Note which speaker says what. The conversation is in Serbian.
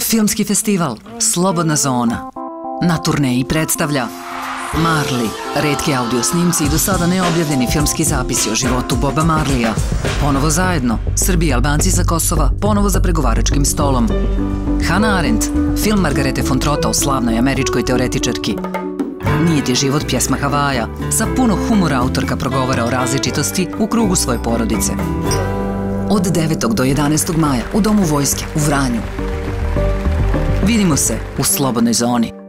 Speaker 1: Filmski festival Slobodna zona na turneji predstavlja Marley, redki audio snimci i do sada neobjavljeni filmski zapisi o životu Boba Marlija. Ponovo zajedno, Srbi i Albanci sa Kosova, ponovo za pregovaračkim stolom. Hannah Arendt, film Margarete von Trota o slavnoj američkoj teoretičarki. Nije ti život pjesma Havaja, sa puno humora autorka progovara o različitosti u krugu svoje porodice. Od 9. do 11. maja u Domu vojske u Vranju. Vidimo se u Slobodnoj zoni.